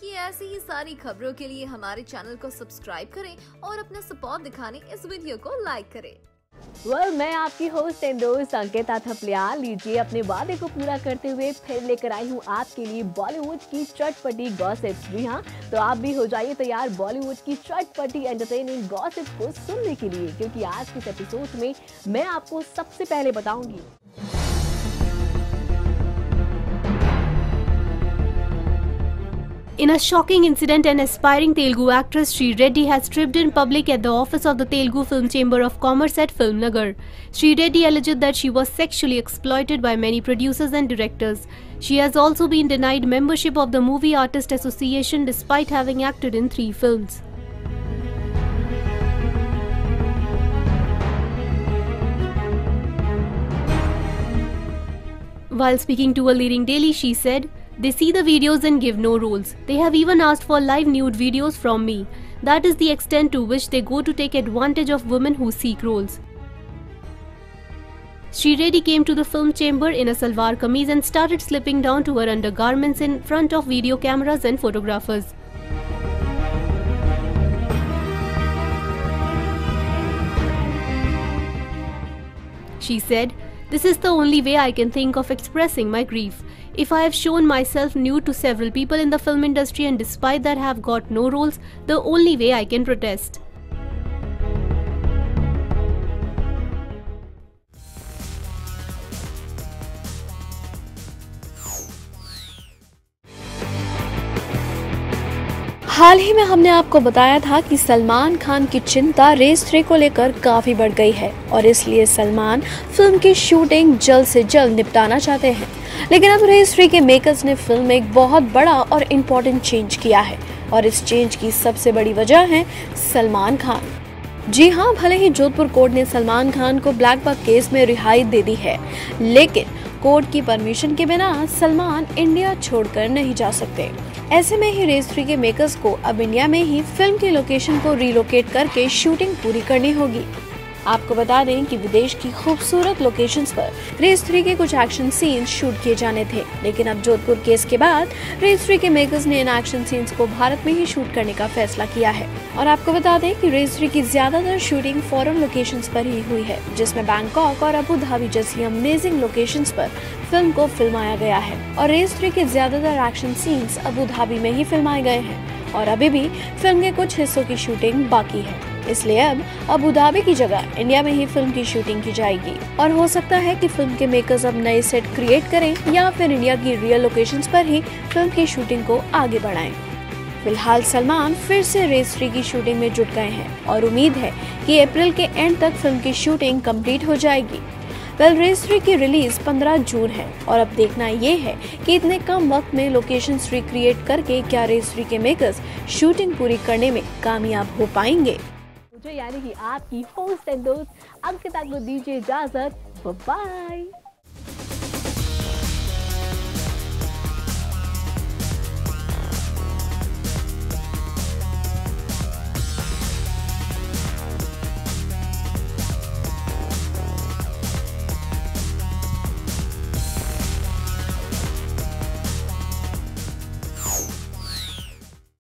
की ऐसी ही सारी खबरों के लिए हमारे चैनल को सब्सक्राइब करें और अपना सपोर्ट दिखाने इस वीडियो को लाइक करें। वेल well, मैं आपकी होस्ट एंड दोस्त अंकिता थपलिया लीजिए अपने वादे को पूरा करते हुए फिर लेकर आई हूँ आपके लिए बॉलीवुड की चटपटी गॉसिप जी हाँ तो आप भी हो जाइए तैयार बॉलीवुड की चटपटी एंटरटेनिंग गॉसिप को सुनने के लिए क्योंकि आज के एपिसोड में मैं आपको सबसे पहले बताऊँगी। In a shocking incident, an aspiring Telugu actress Sri Reddy has tripped in public at the office of the Telugu Film Chamber of Commerce at Filmnagar. Sri Reddy alleged that she was sexually exploited by many producers and directors. She has also been denied membership of the Movie Artist Association despite having acted in three films. While speaking to a leading daily, she said, they see the videos and give no rules. They have even asked for live nude videos from me. That is the extent to which they go to take advantage of women who seek roles. Sri Reddy came to the film chamber in a salwar kameez and started slipping down to her undergarments in front of video cameras and photographers. She said, This is the only way I can think of expressing my grief. If I have shown myself new to several people in the film industry and despite that have got no roles, the only way I can protest. हाल ही में हमने आपको बताया था कि सलमान खान की चिंता race three को लेकर काफ़ी बढ़ गई है और इसलिए सलमान फ़िल्म की शूटिंग जल्द से जल्द निपटाना चाहते हैं। लेकिन अब रेस थ्री के मेकर्स ने फ़िल्म में एक बहुत बड़ा और इम्पोर्टेंट चेंज किया है और इस चेंज की सबसे बड़ी वजह है सलमान खान। जी हाँ भले ही जोधपुर कोर्ट ने सलमान खान को ब्लैक बक केस में रिहाई दे दी है, लेकिन कोर्ट की परमिशन के बिना सलमान इंडिया छोड़कर नहीं जा सकते। ऐसे में ही रेस थ्री के मेकर्स को अब इंडिया में ही फ़िल्म की लोकेशन को रिलोकेट करके शूटिंग पूरी करनी होगी। आपको बता दें कि विदेश की खूबसूरत लोकेशंस पर रेस थ्री के कुछ एक्शन सीन्स शूट किए जाने थे। लेकिन अब जोधपुर केस के बाद रेस थ्री के मेकर्स ने इन एक्शन सीन्स को भारत में ही शूट करने का फैसला किया है। और आपको बता दें कि रेस थ्री की ज़्यादातर शूटिंग फॉरन लोकेशन पर ही हुई है, जिसमें बैंकॉक और अबू धाबी जैसी अमेजिंग लोकेशन पर फ़िल्म को फिल्माया गया है। और रेस थ्री के ज़्यादातर एक्शन सीन्स अबू धाबी में ही फिल्माए गए हैं। और अभी भी फ़िल्म के कुछ हिस्सों की शूटिंग बाकी है। इसलिए अब अबू धाबी की जगह इंडिया में ही फ़िल्म की शूटिंग की जाएगी। और हो सकता है कि फ़िल्म के मेकर्स अब नए सेट क्रिएट करें, या फिर इंडिया की रियल लोकेशंस पर ही फ़िल्म की शूटिंग को आगे बढ़ाएँ। फ़िलहाल सलमान फिर से रेस थ्री की शूटिंग में जुट गए हैं, और उम्मीद है कि अप्रैल के एंड तक फ़िल्म की शूटिंग कंप्लीट हो जाएगी। वेल रेस थ्री की रिलीज़ 15 जून है, और अब देखना ये है कि इतने कम वक्त में लोकेशन रिक्रिएट करके क्या रेस थ्री के मेकर्स शूटिंग पूरी करने में कामयाब हो पाएँगे। मुझे यानी कि आपकी होस्ट एंड दोस्त अंकिता को दीजिए इजाज़त। बाय